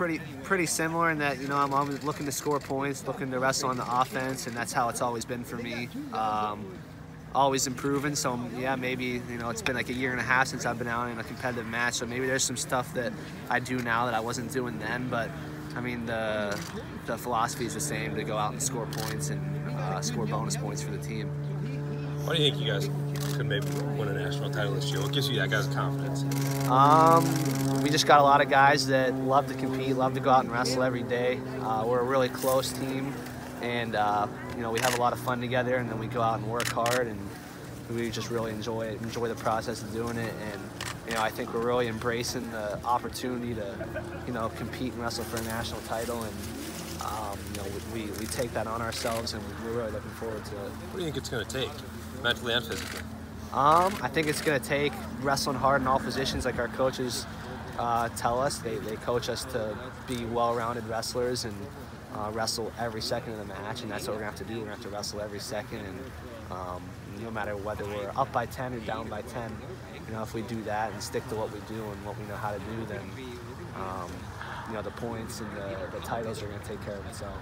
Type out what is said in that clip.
pretty pretty similar in that you know I'm always looking to score points, looking to wrestle on the offense, and that's how it's always been for me. Um, always improving. So yeah, maybe you know it's been like a year and a half since I've been out in a competitive match. So maybe there's some stuff that I do now that I wasn't doing then. But I mean the the philosophy is the same to go out and score points and uh, score bonus points for the team. Why do you think you guys could maybe win a national title this year? What gives you that guy's confidence? Um, we just got a lot of guys that love to compete, love to go out and wrestle every day. Uh, we're a really close team, and uh, you know we have a lot of fun together, and then we go out and work hard, and we just really enjoy it, enjoy the process of doing it, and you know I think we're really embracing the opportunity to you know compete and wrestle for a national title, and um, you know we, we take that on ourselves, and we're really looking forward to it. What do you think it's going to take, mentally and physically? Um, I think it's going to take wrestling hard in all positions, like our coaches uh, tell us. They, they coach us to be well-rounded wrestlers and uh, wrestle every second of the match, and that's what we're going to have to do. We're going to have to wrestle every second, and um, no matter whether we're up by 10 or down by 10, you know, if we do that and stick to what we do and what we know how to do, then um, you know the points and the, the titles are going to take care of itself.